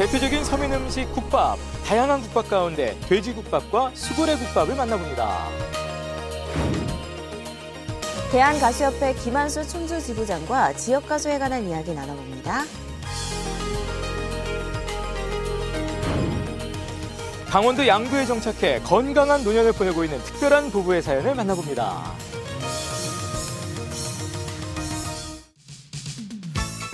대표적인 서민 음식 국밥. 다양한 국밥 가운데 돼지국밥과 수구레 국밥을 만나봅니다. 대한가수협회 김한수 춘주 지부장과 지역 가수에 관한 이야기 나눠봅니다. 강원도 양구에 정착해 건강한 노년을 보내고 있는 특별한 부부의 사연을 만나봅니다.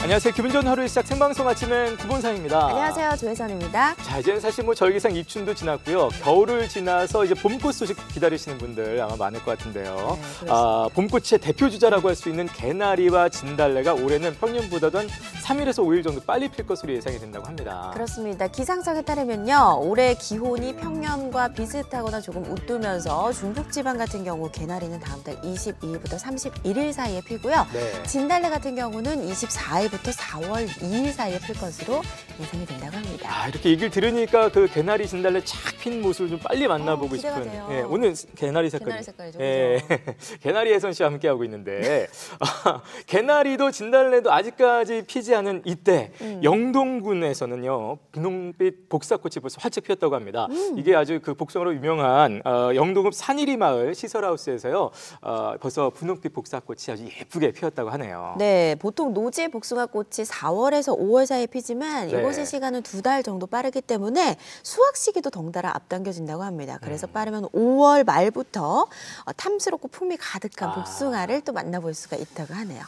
안녕하세요. 기분 좋은 하루의 시작 생방송 아침엔 구본상입니다. 안녕하세요. 조혜선입니다. 자, 이제는 사실 뭐 절기상 입춘도 지났고요. 겨울을 지나서 이제 봄꽃 소식 기다리시는 분들 아마 많을 것 같은데요. 네, 아, 봄꽃의 대표 주자라고 할 수 있는 개나리와 진달래가 올해는 평년보다는 3일에서 5일 정도 빨리 필 것으로 예상이 된다고 합니다. 그렇습니다. 기상청에 따르면요. 올해 기온이 평년과 비슷하거나 조금 웃돌면서 중북지방 같은 경우 개나리는 다음 달 22일부터 31일 사이에 피고요. 네. 진달래 같은 경우는 24일부터 4월 2일 사이에 필 것으로 예상이 된다고 합니다. 아, 이렇게 얘기를 들으니까 그 개나리 진달래 착 핀 모습을 좀 빨리 만나보고 어, 싶은. 돼요. 예, 오늘 개나리 색깔. 개나리 색깔이죠, 예, 개나리 혜선 씨와 함께 하고 있는데 아, 개나리도 진달래도 아직까지 피지 않은 이때 음. 영동군에서는요 분홍빛 복사꽃이 벌써 활짝 피었다고 합니다. 음. 이게 아주 그 복숭아로 유명한 어, 영동읍 산이리 마을 시설하우스에서요 어, 벌써 분홍빛 복사꽃이 아주 예쁘게 피었다고 하네요. 네, 보통 노지 복숭아 꽃이 4월에서 5월 사이에 피지만 네. 이곳의 시간은 두 달 정도 빠르기 때문에 수확 시기도 덩달아 앞당겨진다고 합니다. 음. 그래서 빠르면 5월 말부터 어, 탐스럽고 풍미 가득한 아. 복숭아를 또 만나볼 수가 있다고 하네요.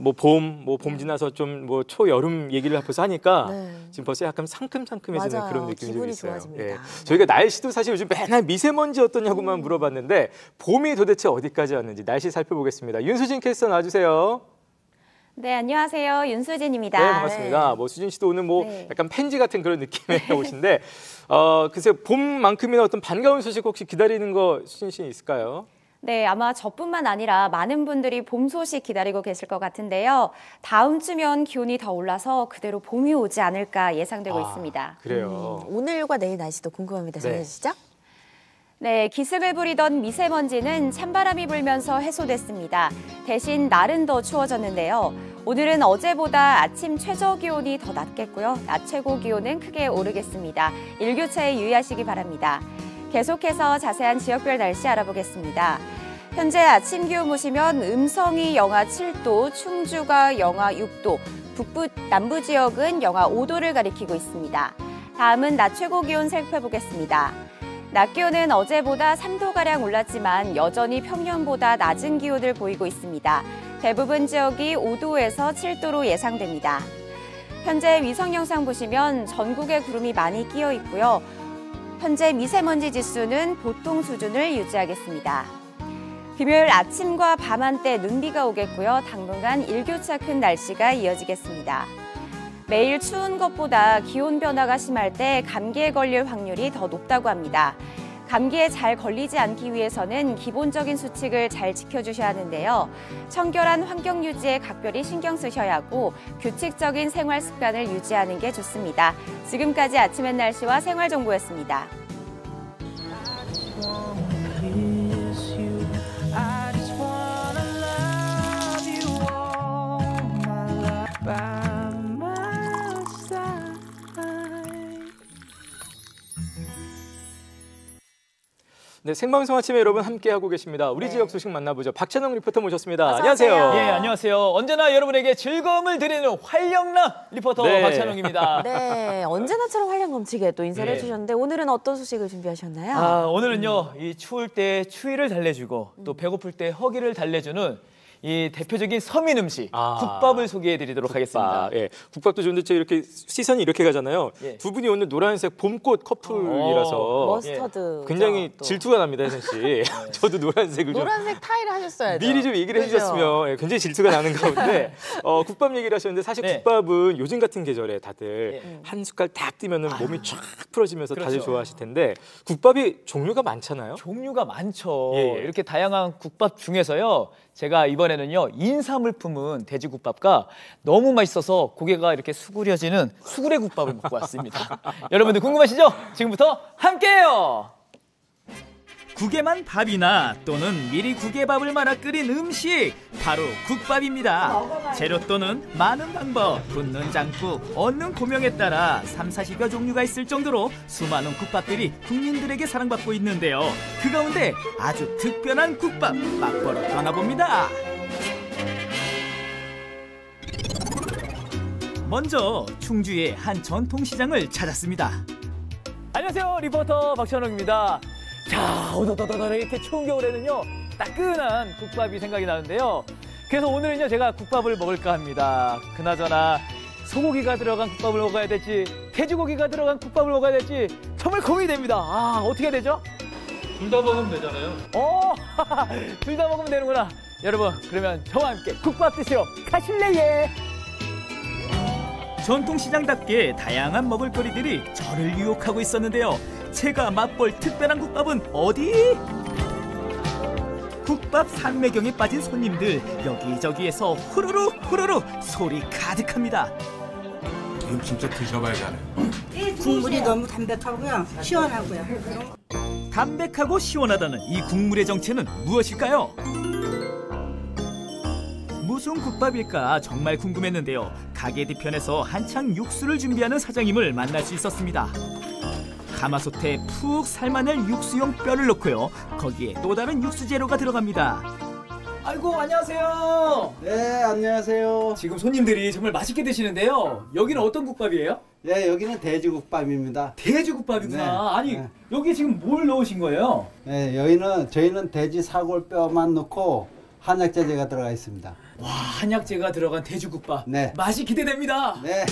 뭐 봄, 뭐 봄 지나서 좀 뭐 초여름 얘기를 벌써 하니까 네. 지금 벌써 약간 상큼상큼해지는 맞아요. 그런 느낌이 좀 있어요. 좋아집니다. 예. 저희가 날씨도 사실 요즘 맨날 미세먼지 어떠냐고만 음. 물어봤는데 봄이 도대체 어디까지 왔는지 날씨 살펴보겠습니다. 윤수진 캐스터 나와주세요. 네, 안녕하세요. 윤수진입니다. 네, 반갑습니다. 뭐 수진 씨도 오늘 뭐 네. 약간 펜지 같은 그런 느낌의 옷인데 어, 글쎄 봄만큼이나 어떤 반가운 소식 혹시 기다리는 거 수진 씨 있을까요? 네, 아마 저뿐만 아니라 많은 분들이 봄 소식 기다리고 계실 것 같은데요. 다음 주면 기온이 더 올라서 그대로 봄이 오지 않을까 예상되고 아, 있습니다. 그래요. 음, 오늘과 내일 날씨도 궁금합니다. 네. 전해주시죠. 네, 기승을 부리던 미세먼지는 찬바람이 불면서 해소됐습니다. 대신 날은 더 추워졌는데요. 오늘은 어제보다 아침 최저 기온이 더 낮겠고요. 낮 최고 기온은 크게 오르겠습니다. 일교차에 유의하시기 바랍니다. 계속해서 자세한 지역별 날씨 알아보겠습니다. 현재 아침 기온 보시면 음성이 영하 7도, 충주가 영하 6도, 북부 남부 지역은 영하 5도를 가리키고 있습니다. 다음은 낮 최고 기온 살펴보겠습니다. 낮 기온은 어제보다 3도가량 올랐지만 여전히 평년보다 낮은 기온을 보이고 있습니다. 대부분 지역이 5도에서 7도로 예상됩니다. 현재 위성 영상 보시면 전국에 구름이 많이 끼어 있고요. 현재 미세먼지 지수는 보통 수준을 유지하겠습니다. 금요일 아침과 밤 한때 눈비가 오겠고요. 당분간 일교차 큰 날씨가 이어지겠습니다. 매일 추운 것보다 기온 변화가 심할 때 감기에 걸릴 확률이 더 높다고 합니다. 감기에 잘 걸리지 않기 위해서는 기본적인 수칙을 잘 지켜주셔야 하는데요. 청결한 환경 유지에 각별히 신경 쓰셔야 하고 규칙적인 생활 습관을 유지하는 게 좋습니다. 지금까지 아침의 날씨와 생활 정보였습니다. 네, 생방송 아침에 여러분 함께 하고 계십니다. 우리 네. 지역 소식 만나보죠. 박찬영 리포터 모셨습니다. 안녕하세요. 오세요. 예, 안녕하세요. 언제나 여러분에게 즐거움을 드리는 활력남 리포터 네. 박찬웅입니다. 네, 언제나처럼 활력 넘치게 또 인사를 네. 해주셨는데 오늘은 어떤 소식을 준비하셨나요? 아, 오늘은요, 이 추울 때 추위를 달래주고 또 배고플 때 허기를 달래주는 이 대표적인 서민 음식 아. 국밥을 소개해드리도록 하겠습니다. 국밥. 예, 국밥도 좋은데 저 이렇게 시선이 이렇게 가잖아요. 예. 두 분이 오늘 노란색 봄꽃 커플이라서 어, 머스터드. 굉장히 또. 질투가 납니다, 혜선 씨. 저도 노란색을 좀 노란색 타일을 하셨어야죠. 미리 좀 얘기를 그죠? 해주셨으면 예, 굉장히 질투가 나는 가운데 어, 국밥 얘기를 하셨는데 사실 네. 국밥은 요즘 같은 계절에 다들 예. 한 숟갈 딱 뛰면은 몸이 쫙 풀어지면서 다들 그렇죠. 좋아하실 텐데 국밥이 종류가 많잖아요. 종류가 많죠. 예, 예. 이렇게 다양한 국밥 중에서요. 제가 이번에 는요 인삼을 품은 돼지국밥과 너무 맛있어서 고개가 이렇게 수그려지는 수구레 국밥을 먹고 왔습니다. 여러분들 궁금하시죠? 지금부터 함께해요. 국에만 밥이나 또는 미리 국에 밥을 말아 끓인 음식 바로 국밥입니다. 재료 또는 많은 방법, 붓는 장국, 얻는 고명에 따라 3, 40여 종류가 있을 정도로 수많은 국밥들이 국민들에게 사랑받고 있는데요. 그 가운데 아주 특별한 국밥 맛보러 떠나봅니다. 먼저 충주의 한 전통시장을 찾았습니다. 안녕하세요 리포터 박찬웅입니다. 자 오도도도도 이렇게 추운 겨울에는요 따끈한 국밥이 생각이 나는데요. 그래서 오늘은요 제가 국밥을 먹을까 합니다. 그나저나 소고기가 들어간 국밥을 먹어야 될지 돼지고기가 들어간 국밥을 먹어야 될지 정말 고민이 됩니다. 아 어떻게 되죠? 둘 다 먹으면 되잖아요. 어, 둘 다 먹으면 되는구나. 여러분, 그러면 저와 함께 국밥 드시러 가실래예? 전통시장답게 다양한 먹을거리들이 저를 유혹하고 있었는데요. 제가 맛볼 특별한 국밥은 어디? 국밥 산매경에 빠진 손님들 여기저기에서 후루루 후루루 소리 가득합니다. 이거 진짜 드셔봐야 하네. 국물이 너무 담백하고요. 시원하고요. 담백하고 시원하다는 이 국물의 정체는 무엇일까요? 무슨 국밥일까 정말 궁금했는데요. 가게 뒤편에서 한창 육수를 준비하는 사장님을 만날 수 있었습니다. 가마솥에 푹 삶아낼 육수용 뼈를 넣고요. 거기에 또 다른 육수 재료가 들어갑니다. 아이고 안녕하세요. 네, 안녕하세요. 지금 손님들이 정말 맛있게 드시는데요. 여기는 어떤 국밥이에요? 예, 여기는 돼지국밥입니다. 돼지국밥이구나. 네. 아니 네. 여기 지금 뭘 넣으신 거예요? 예, 여기는 저희는 돼지 사골뼈만 넣고 한약재재가 들어가 있습니다. 와 한약재가 들어간 돼지국밥. 네. 맛이 기대됩니다. 네,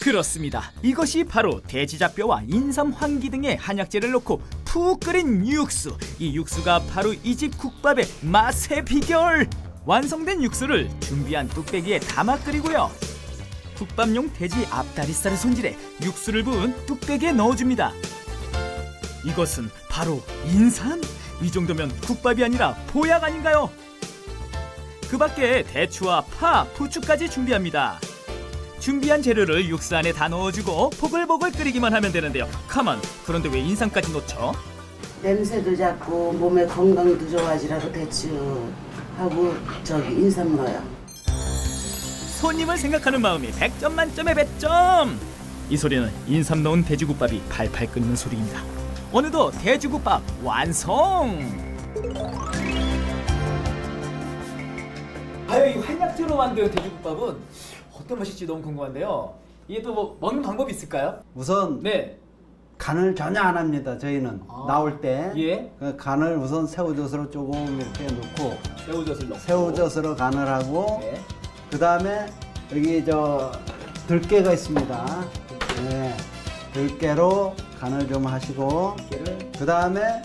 그렇습니다. 이것이 바로 돼지자뼈와 인삼 황기 등의 한약재를 넣고 푹 끓인 육수. 이 육수가 바로 이 집 국밥의 맛의 비결. 완성된 육수를 준비한 뚝배기에 담아 끓이고요. 국밥용 돼지 앞다리살을 손질해 육수를 부은 뚝배기에 넣어줍니다. 이것은 바로 인삼? 이 정도면 국밥이 아니라 보약 아닌가요? 그 밖에 대추와 파, 부추까지 준비합니다. 준비한 재료를 육수 안에 다 넣어주고 보글보글 끓이기만 하면 되는데요. 가만, 그런데 왜 인삼까지 넣죠? 냄새도 잡고 몸에 건강도 좋아지라고 대추하고 저기 인삼 넣어요. 손님을 생각하는 마음이 100점 만점의 100점! 이 소리는 인삼 넣은 돼지국밥이 팔팔 끓는 소리입니다. 어느덧 돼지국밥 완성! 아유, 이 한약재로 만든 돼지국밥은 어떤 맛일지 너무 궁금한데요. 이게 또 뭐 먹는 방법이 있을까요? 우선 네. 간을 전혀 안 합니다. 저희는 아. 나올 때 예. 그 간을 우선 새우젓으로 조금 이렇게 넣고 새우젓을 넣고. 새우젓으로 간을 하고 네. 그 다음에 여기 저 들깨가 있습니다. 네, 들깨로 간을 좀 하시고 그 다음에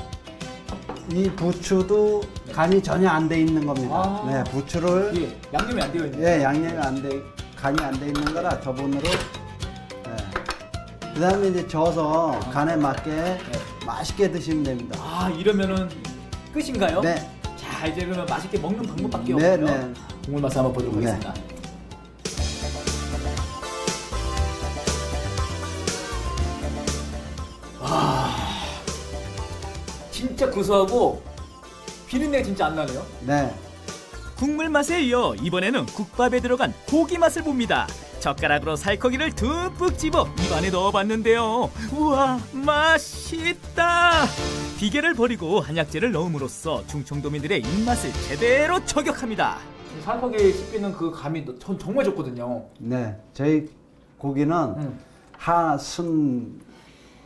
이 부추도 간이 전혀 안 돼 있는 겁니다. 아. 네, 부추를 예, 양념이 안 되어 있는. 예, 양념이 안 돼, 간이 안 돼 있는 거라 저분으로. 예. 그 다음에 이제 저어서 간에 맞게 맛있게 드시면 됩니다. 아 이러면은 끝인가요? 네. 자 이제 그러면 맛있게 먹는 방법밖에 네, 없고요. 네. 국물 맛을 한번 보도록 네. 하겠습니다. 와 진짜 고소하고 비린내가 진짜 안 나네요. 네. 국물 맛에 이어 이번에는 국밥에 들어간 고기 맛을 봅니다. 젓가락으로 살코기를 듬뿍 집어 입안에 넣어봤는데요. 우와 맛있다. 비계를 버리고 한약재를 넣음으로써 충청도민들의 입맛을 제대로 저격합니다. 살코기 씹히는 그 감이 전 정말 좋거든요. 네. 저희 고기는 음. 하순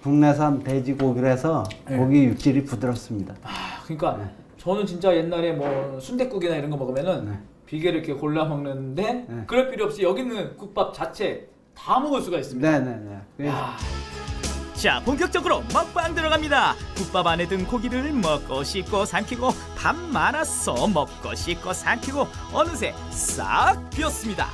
국내산 돼지고기로 해서 네. 고기 육질이 부드럽습니다. 아, 그러니까 저는 진짜 옛날에 뭐 순대국이나 이런 거 먹으면은 네. 비계를 이렇게 골라 먹는데 네. 그럴 필요 없이 여기 있는 국밥 자체 다 먹을 수가 있습니다. 네네네. 그래서 야. 자 본격적으로 먹방 들어갑니다 국밥 안에 든 고기를 먹고 씻고 삼키고 밥 말아서 먹고 씻고 삼키고 어느새 싹 비었습니다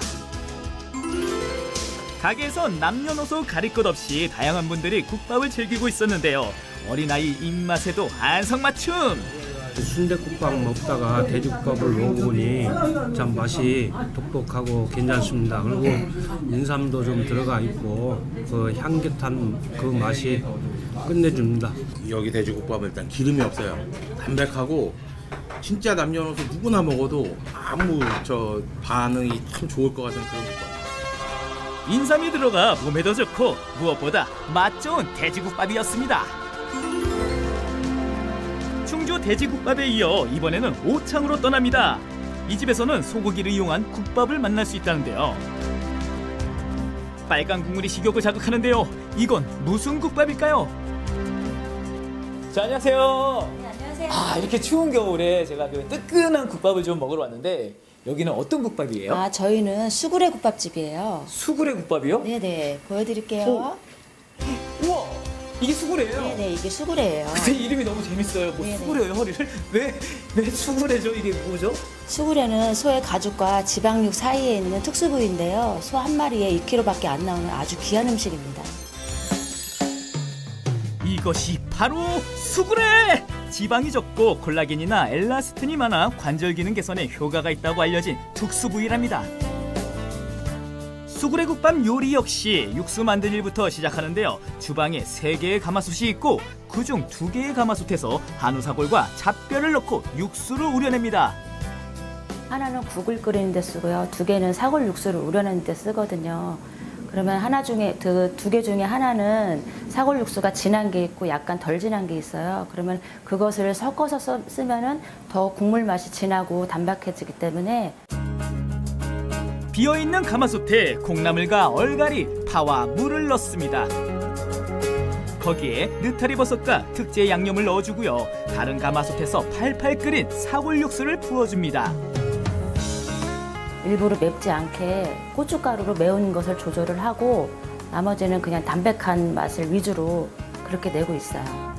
가게에서 남녀노소 가릴 것 없이 다양한 분들이 국밥을 즐기고 있었는데요 어린아이 입맛에도 안성맞춤 순대국밥 먹다가 돼지국밥을 먹어보니 참 맛이 독특하고 괜찮습니다. 그리고 인삼도 좀 들어가 있고 그 향긋한 그 맛이 끝내줍니다. 여기 돼지국밥은 일단 기름이 없어요. 담백하고 진짜 남녀노소 누구나 먹어도 아무 저 반응이 참 좋을 것 같은 그런 국밥. 인삼이 들어가 몸에도 좋고 무엇보다 맛 좋은 돼지국밥이었습니다. 충주 돼지국밥에 이어 이번에는 오창으로 떠납니다. 이 집에서는 소고기를 이용한 국밥을 만날 수 있다는데요. 빨간 국물이 식욕을 자극하는데요. 이건 무슨 국밥일까요? 자, 안녕하세요. 안녕하세요. 아, 이렇게 추운 겨울에 제가 그 뜨끈한 국밥을 좀 먹으러 왔는데 여기는 어떤 국밥이에요? 아, 저희는 수구레 국밥집이에요. 수구레 국밥이요? 네네, 보여드릴게요. 오. 이게 수구레예요? 네네, 이게 수구레예요. 근데 이름이 너무 재밌어요. 뭐 네네. 수구레요, 허리를? 왜, 왜 수구레죠? 이게 뭐죠? 수구레는 소의 가죽과 지방육 사이에 있는 특수 부위인데요. 소 한 마리에 2kg밖에 안 나오는 아주 귀한 음식입니다. 이것이 바로 수구레! 지방이 적고 콜라겐이나 엘라스틴이 많아 관절 기능 개선에 효과가 있다고 알려진 특수 부위랍니다. 수구레 국밥 요리 역시 육수 만든 일부터 시작하는데요. 주방에 세개의 가마솥이 있고 그중 두개의 가마솥에서 한우 사골과 잡뼈를 넣고 육수를 우려냅니다. 하나는 국을 끓이는 데 쓰고요. 두 개는 사골 육수를 우려내는 데 쓰거든요. 그러면 하나 중에 그 두 개 중에 하나는 사골 육수가 진한 게 있고 약간 덜 진한 게 있어요. 그러면 그것을 섞어서 써- 쓰면은 더 국물 맛이 진하고 담백해지기 때문에 비어있는 가마솥에 콩나물과 얼갈이, 파와 물을 넣습니다. 거기에 느타리 버섯과 특제 양념을 넣어주고요. 다른 가마솥에서 팔팔 끓인 사골 육수를 부어줍니다. 일부러 맵지 않게 고춧가루로 매운 것을 조절을 하고 나머지는 그냥 담백한 맛을 위주로 그렇게 내고 있어요.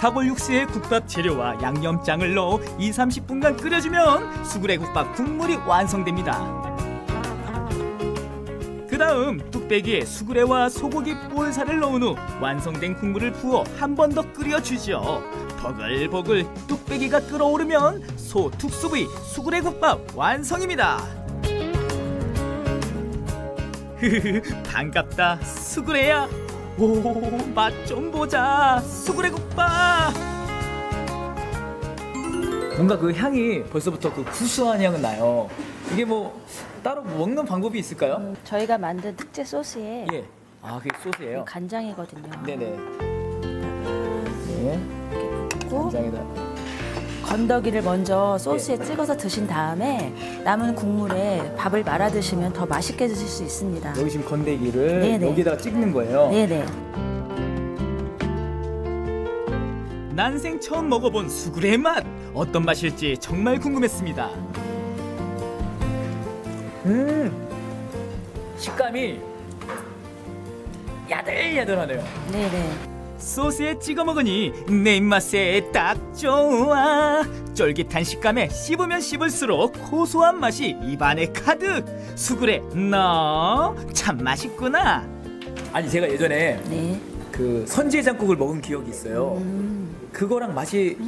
사골 육수에 국밥 재료와 양념장을 넣어 2, 30분간 끓여주면 수구레 국밥 국물이 완성됩니다. 그 다음 뚝배기에 수구레와 소고기 볼살을 넣은 후 완성된 국물을 부어 한 번 더 끓여주죠. 버글버글 뚝배기가 끓어오르면 소 특수부위 수구레 국밥 완성입니다. 반갑다 수구레야 오 맛 좀 보자 수구레 국밥 뭔가 그 향이 벌써부터 그 구수한 향은 나요. 이게 뭐 따로 먹는 방법이 있을까요? 저희가 만든 특제 소스에 예. 아, 그게 소스예요? 간장이거든요. 네네. 네. 간장에다. 건더기를 먼저 소스에 네. 찍어서 드신 다음에 남은 국물에 밥을 말아 드시면 더 맛있게 드실 수 있습니다. 여기 지금 건더기를 네네. 여기다가 찍는 거예요. 네네. 난생 처음 먹어본 수구레의 맛 어떤 맛일지 정말 궁금했습니다 음. 식감이 야들야들하네요. 네네. 소스에 찍어 먹으니 내 입맛에 딱 좋아 쫄깃한 식감에 씹으면 씹을수록 고소한 맛이 입안에 가득 수구레 너 참 맛있구나 아니 제가 예전에 네. 그 선지해장국을 먹은 기억이 있어요. 음. 그거랑 맛이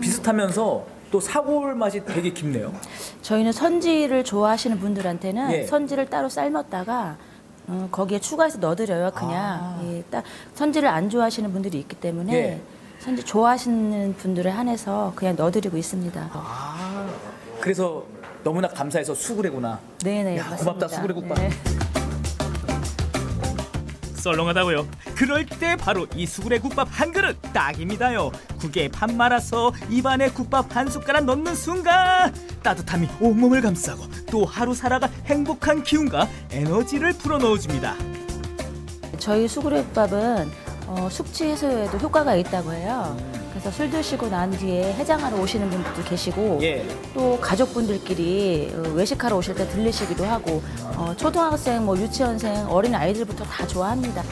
비슷하면서 또 사골 맛이 되게 깊네요. 저희는 선지를 좋아하시는 분들한테는 예. 선지를 따로 삶았다가 어, 거기에 추가해서 넣어드려요. 그냥 예, 딱 선지를 안 좋아하시는 분들이 있기 때문에 아. 예. 선지 좋아하시는 분들에 한해서 그냥 넣어드리고 있습니다. 아, 그래서 너무나 감사해서 수구레구나. 네네. 야. 고맙다, 수구레국밥. 네. 썰렁하다고요. 그럴 때 바로 이 수구레 국밥 한 그릇 딱입니다요. 국에 밥 말아서 입안에 국밥 한 숟가락 넣는 순간 따뜻함이 온몸을 감싸고 또 하루 살아갈 행복한 기운과 에너지를 불어넣어 줍니다. 저희 수구레 국밥은 어, 숙취 해소에도 효과가 있다고 해요. 그래서 술 드시고 난 뒤에 해장하러 오시는 분들도 계시고 예. 또 가족분들끼리 어, 외식하러 오실 때 들리시기도 하고 어, 초등학생, 뭐 유치원생, 어린 아이들부터 다 좋아합니다.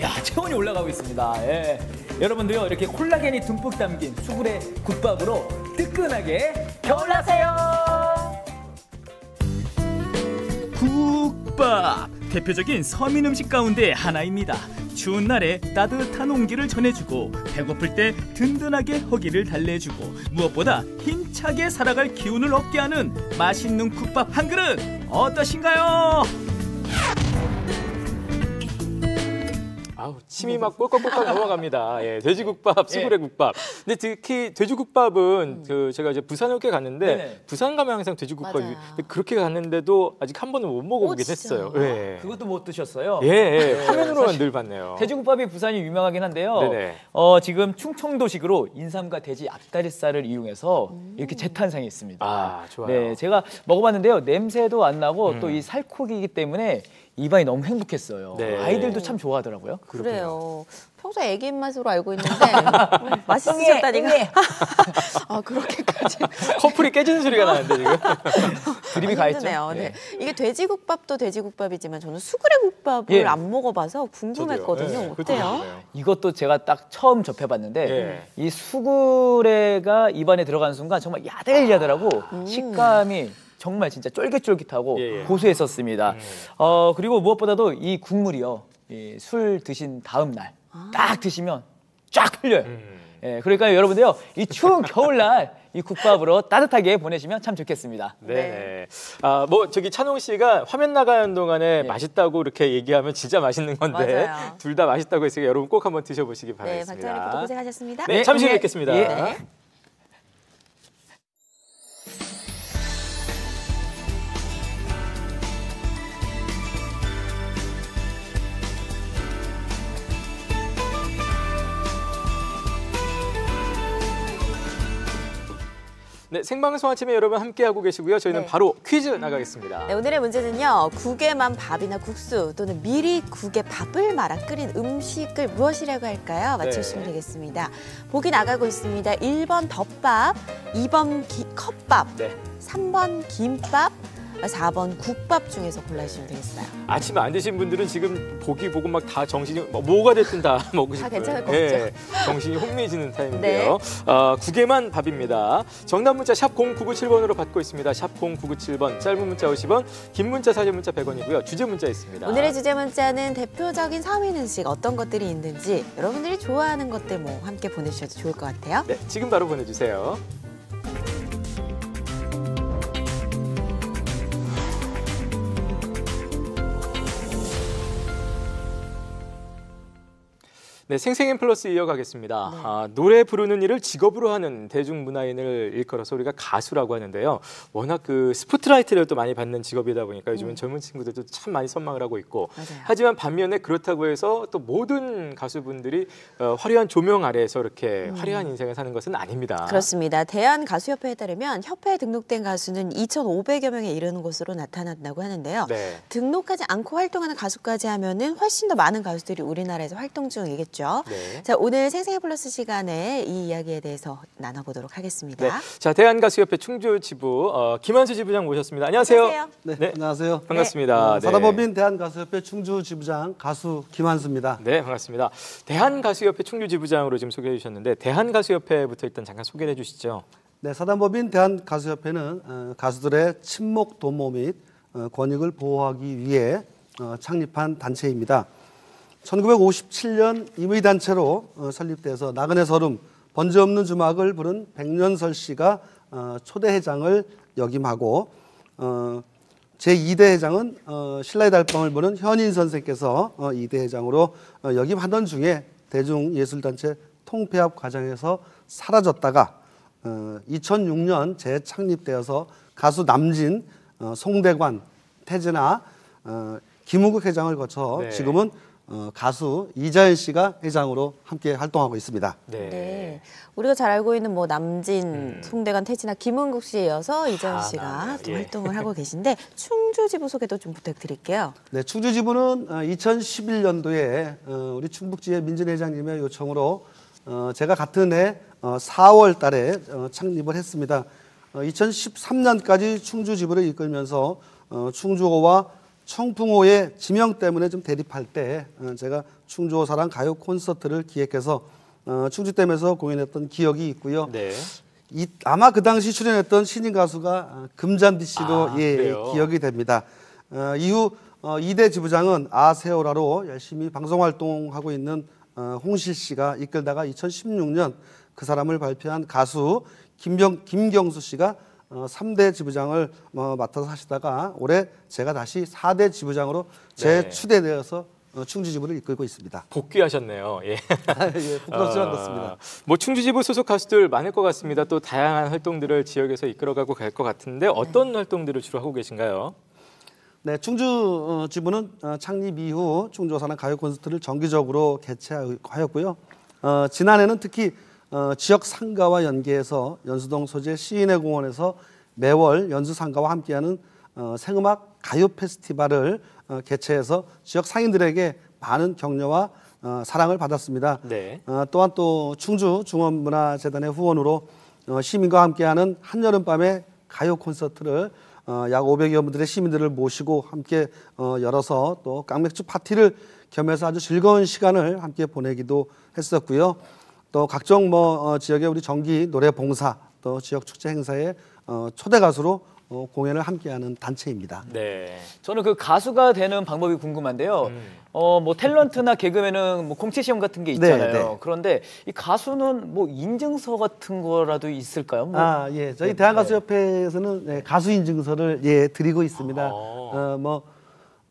야, 체온이 올라가고 있습니다. 예. 여러분도요, 이렇게 콜라겐이 듬뿍 담긴 수구레 국밥으로 뜨끈하게 겨울나세요! 국밥 대표적인 서민 음식 가운데 하나입니다. 추운 날에 따뜻한 온기를 전해주고 배고플 때 든든하게 허기를 달래주고 무엇보다 힘차게 살아갈 기운을 얻게 하는 맛있는 국밥 한 그릇 어떠신가요? 아우, 침이 막 꼴깍꼴깍 넘어갑니다. 예, 돼지국밥, 수구레국밥. 근데 특히 돼지국밥은 그 제가 이제 부산을 꽤 갔는데 네네. 부산 가면 항상 돼지국밥이 맞아요. 그렇게 갔는데도 아직 한 번은 못 먹어보긴 진짜요? 했어요. 예. 그것도 못 드셨어요? 예, 예. 네, 화면으로만 늘 봤네요. 돼지국밥이 부산이 유명하긴 한데요. 네네. 어, 지금 충청도식으로 인삼과 돼지 앞다리살을 이용해서 이렇게 재탄생이 있습니다. 아, 좋아요. 네, 제가 먹어봤는데요. 냄새도 안 나고 음. 또이 살코기이기 때문에 입안이 너무 행복했어요. 네. 아이들도 참 좋아하더라고요. 그래요. 평소에 애기 입맛으로 알고 있는데 음, 맛있으셨다니까. 아 그렇게까지 커플이 깨지는 소리가 나는데 지금. 드립이 가 있죠. 힘드네요. 네. 네. 이게 돼지국밥도 돼지국밥이지만 저는 수구레국밥을 예. 안 먹어봐서 궁금했거든요. 그것도 어때요? 이것도 제가 딱 처음 접해봤는데 예. 이 수구레가 입안에 들어가는 순간 정말 야들야들하고 식감이 정말 진짜 쫄깃쫄깃하고 예, 예. 고소했었습니다. 음. 어 그리고 무엇보다도 이 국물이요, 이 술 드신 다음 날 딱 드시면 쫙 풀려요. 음. 예, 그러니까 여러분들요 이 추운 겨울날 이 국밥으로 따뜻하게 보내시면 참 좋겠습니다. 네. 아, 뭐 저기 찬홍 씨가 화면 나가는 동안에 네. 맛있다고 이렇게 얘기하면 진짜 맛있는 건데 맞아요. 둘다 맛있다고 했으니까 여러분 꼭 한번 드셔보시기 네, 바라겠습니다. 박찬희 리포터 고생하셨습니다. 네, 잠시 후에 예. 뵙겠습니다. 예. 네. 네, 생방송 아침에 여러분 함께하고 계시고요. 저희는 네. 바로 퀴즈 나가겠습니다. 네, 오늘의 문제는요. 국에만 밥이나 국수 또는 미리 국에 밥을 말아 끓인 음식을 무엇이라고 할까요? 맞추시면 네. 되겠습니다. 보기 나가고 있습니다. 1번 덮밥, 2번 기- 컵밥, 네. 3번 김밥, 4번 국밥 중에서 골라주시면 되겠어요. 아침에 안 드신 분들은 지금 보기 보고 막 다 정신이 뭐, 뭐가 됐든 다 먹고 싶어요. 괜찮을 것 같죠? 정신이 혼미해지는 네. 타임인데요. 어, 국에만 밥입니다. 정답 문자 샵 0997번으로 받고 있습니다. 샵 0997번 짧은 문자 50원, 긴 문자 사진 문자 100원이고요. 주제 문자 있습니다. 오늘의 주제 문자는 대표적인 서민 음식 어떤 것들이 있는지 여러분들이 좋아하는 것들 뭐 함께 보내주셔도 좋을 것 같아요. 네, 지금 바로 보내주세요. 네, 생생인 플러스 이어가겠습니다. 네. 아, 노래 부르는 일을 직업으로 하는 대중문화인을 일컬어서 우리가 가수라고 하는데요. 워낙 그 스포트라이트를 또 많이 받는 직업이다 보니까 요즘은 젊은 친구들도 참 많이 선망을 하고 있고 음. 맞아요. 하지만 반면에 그렇다고 해서 또 모든 가수분들이 어, 화려한 조명 아래에서 이렇게 화려한 인생을 사는 것은 아닙니다. 음. 그렇습니다. 대한가수협회에 따르면 협회에 등록된 가수는 2,500여 명에 이르는 것으로 나타났다고 하는데요. 네. 등록하지 않고 활동하는 가수까지 하면은 훨씬 더 많은 가수들이 우리나라에서 활동 중이겠죠. 네. 자, 오늘 생생의 플러스 시간에 이 이야기에 대해서 나눠보도록 하겠습니다. 네. 자, 대한가수협회 충주 지부 어, 김한수 지부장 모셨습니다. 안녕하세요. 안녕하세요. 네, 네. 안녕하세요. 반갑습니다. 어, 네. 사단법인 대한가수협회 충주 지부장 가수 김한수입니다. 네, 반갑습니다. 대한가수협회 충주 지부장으로 지금 소개해 주셨는데 대한가수협회부터 일단 잠깐 소개해 주시죠. 네, 사단법인 대한가수협회는 어, 가수들의 친목 도모 및 어, 권익을 보호하기 위해 어, 창립한 단체입니다. 1957년 임의단체로 어, 설립돼서 나그네 서름 번지 없는 주막을 부른 백년설 씨가 어, 초대회장을 역임하고 어, 제2대 회장은 어, 신라의 달방을 부른 현인 선생께서 어, 2대 회장으로 어, 역임하던 중에 대중예술단체 통폐합 과정에서 사라졌다가 어, 2006년 재창립되어서 가수 남진, 어, 송대관, 태진아, 어, 김우국 회장을 거쳐 네. 지금은 어, 가수 이자연 씨가 회장으로 함께 활동하고 있습니다. 네. 네. 우리가 잘 알고 있는 뭐 남진, 송대관, 태진아, 김은국 씨에 이어서 아, 씨가 네. 또 예. 활동을 하고 계신데 충주 지부 소개도 좀 부탁드릴게요. 네, 충주 지부는 2011년도에 어, 우리 충북지회 민진 회장님의 요청으로 어, 제가 같은 해 4월 달에 어, 창립을 했습니다. 2013년까지 충주 지부를 이끌면서 어, 충주호와 청풍호의 지명 때문에 좀 대립할 때 어, 제가 충주호 사랑 가요 콘서트를 기획해서 어, 충주댐에서 공연했던 기억이 있고요. 네. 이, 아마 그 당시 출연했던 신인 가수가 어, 금잔디 씨로 아, 예, 그래요? 기억이 됩니다. 어, 이후 어, 이대 지부장은 아세오라로 열심히 방송 활동하고 있는 어, 홍실 씨가 이끌다가 2016년 그 사람을 발표한 가수 김병, 김경수 씨가 어, 3대 지부장을 어, 맡아서 하시다가 올해 제가 다시 4대 지부장으로 네. 재추대되어서 어, 충주지부를 이끌고 있습니다. 복귀하셨네요. 예. 예, 부끄럽지만 아, 그렇습니다. 뭐 충주지부 소속 가수들 많을 것 같습니다. 또 다양한 활동들을 지역에서 이끌어가고 갈 것 같은데 어떤 활동들을 주로 하고 계신가요? 네, 충주 어, 지부는 어, 창립 이후 충주사는 가요 콘서트를 정기적으로 개최하였고요. 어, 지난해는 특히 어, 지역 상가와 연계해서 연수동 소재 시인의 공원에서 매월 연수 상가와 함께하는 어, 생음악 가요 페스티벌을 어, 개최해서 지역 상인들에게 많은 격려와 어, 사랑을 받았습니다. 네. 어, 또한 또 충주 중원문화재단의 후원으로 어, 시민과 함께하는 한여름밤의 가요 콘서트를 어, 약 500여 분들의 시민들을 모시고 함께 어, 열어서 또 깡맥주 파티를 겸해서 아주 즐거운 시간을 함께 보내기도 했었고요. 또 각종 뭐 어, 지역의 우리 정기 노래 봉사 또 지역 축제 행사에 어, 초대 가수로 어, 공연을 함께하는 단체입니다. 네. 저는 그 가수가 되는 방법이 궁금한데요. 어, 뭐 탤런트나 개그맨은 뭐 공채 시험 같은 게 있잖아요. 네, 네. 그런데 이 가수는 뭐 인증서 같은 거라도 있을까요? 뭐 아, 예. 저희 네, 대한가수협회에서는 네, 가수 인증서를 예, 드리고 있습니다. 아. 어, 뭐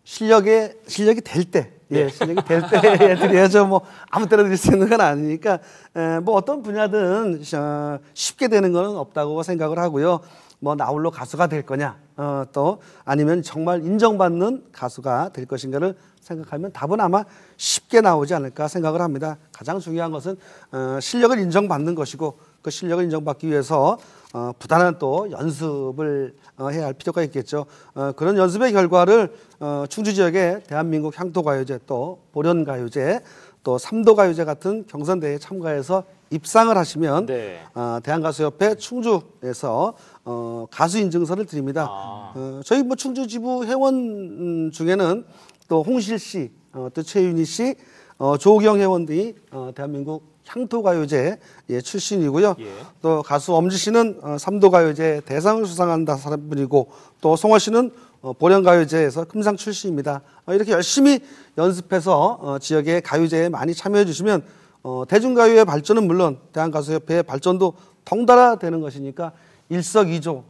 실력에 실력이 될 때, 예, 실력이 될 때 드려야죠. 뭐 아무 때나 드릴 수 있는 건 아니니까 에, 뭐 어떤 분야든 어, 쉽게 되는 거는 없다고 생각을 하고요. 뭐 나홀로 가수가 될 거냐, 어, 또 아니면 정말 인정받는 가수가 될 것인가를 생각하면 답은 아마 쉽게 나오지 않을까 생각을 합니다. 가장 중요한 것은 어, 실력을 인정받는 것이고 그 실력을 인정받기 위해서 어, 부단한 또 연습을 어, 해야 할 필요가 있겠죠. 어, 그런 연습의 결과를 어, 충주 지역의 대한민국 향토가요제 또 보련가요제 또 삼도가요제 같은 경선대회에 참가해서 입상을 하시면 네. 어, 대한가수협회 충주에서 어, 가수 인증서를 드립니다. 아. 어, 저희 뭐 충주 지부 회원 음, 중에는 또 홍실 씨, 어, 또 최윤희 씨, 어, 조경 회원 등이 어, 대한민국 향토가요제 예, 출신이고요. 예. 또 가수 엄지 씨는 어, 삼도가요제 대상을 수상한 다 사람 분이고 또 송화 씨는 어, 보령가요제에서 금상 출신입니다. 어, 이렇게 열심히 연습해서 어, 지역의 가요제에 많이 참여해 주시면 어, 대중가요의 발전은 물론 대한가수협회의 발전도 덩달아 되는 것이니까 일석이조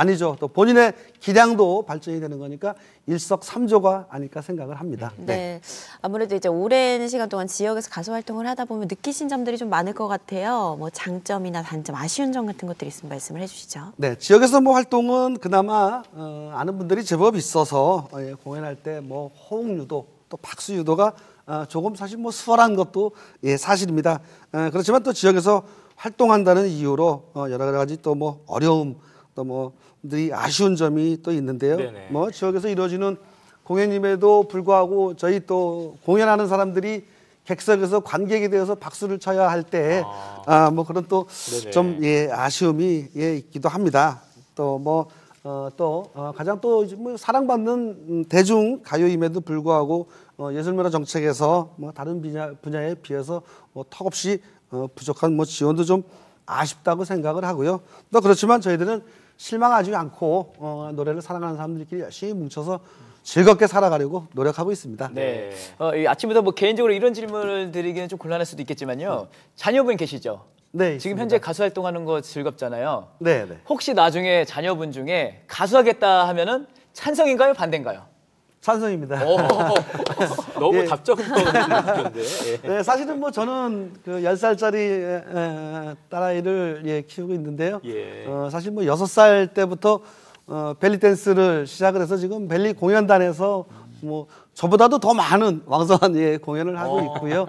아니죠. 또 본인의 기량도 발전이 되는 거니까 일석삼조가 아닐까 생각을 합니다. 네. 아무래도 이제 오랜 시간 동안 지역에서 가수 활동을 하다 보면 느끼신 점들이 좀 많을 것 같아요. 뭐 장점이나 단점, 아쉬운 점 같은 것들이 있으면 말씀을 해주시죠. 네, 지역에서 뭐 활동은 그나마 어, 아는 분들이 제법 있어서 어, 예, 공연할 때 뭐 호응 유도 또 박수 유도가 어, 조금 사실 뭐 수월한 것도 예, 사실입니다. 어, 그렇지만 또 지역에서 활동한다는 이유로 어, 여러 가지 또 뭐 어려움 또뭐 들이 아쉬운 점이 또 있는데요. 네네. 뭐 지역에서 이루어지는 공연임에도 불구하고 저희 또 공연하는 사람들이 객석에서 관객이 되어서 박수를 쳐야 할 때 아뭐 그런 또. 좀 예, 아쉬움이 예, 있기도 합니다. 또뭐 어, 또 어, 가장 또 뭐 사랑받는 음, 대중 가요임에도 불구하고 어, 예술문화 정책에서 뭐 다른 분야, 분야에 비해서 뭐 턱없이 어, 부족한 뭐 지원도 좀 아쉽다고 생각을 하고요. 또 그렇지만 저희들은 실망하지 않고 어, 노래를 사랑하는 사람들끼리 열심히 뭉쳐서 즐겁게 살아가려고 노력하고 있습니다. 네. 어, 이 아침부터 뭐 개인적으로 이런 질문을 드리기는 좀 곤란할 수도 있겠지만요. 자녀분 계시죠? 네, 지금 있습니다. 현재 가수 활동하는 거 즐겁잖아요. 네, 네. 혹시 나중에 자녀분 중에 가수하겠다 하면은 찬성인가요, 반대인가요? 찬성입니다. 오, 너무 예. 답정너인데 예. 네, 사실은 뭐 저는 그 10살짜리 딸아이를 예, 키우고 있는데요. 예. 어, 사실 뭐 6살 때부터 어, 벨리 댄스를 시작을 해서 지금 벨리 공연단에서 뭐 저보다도 더 많은 왕성한 예, 공연을 하고 어. 있고요.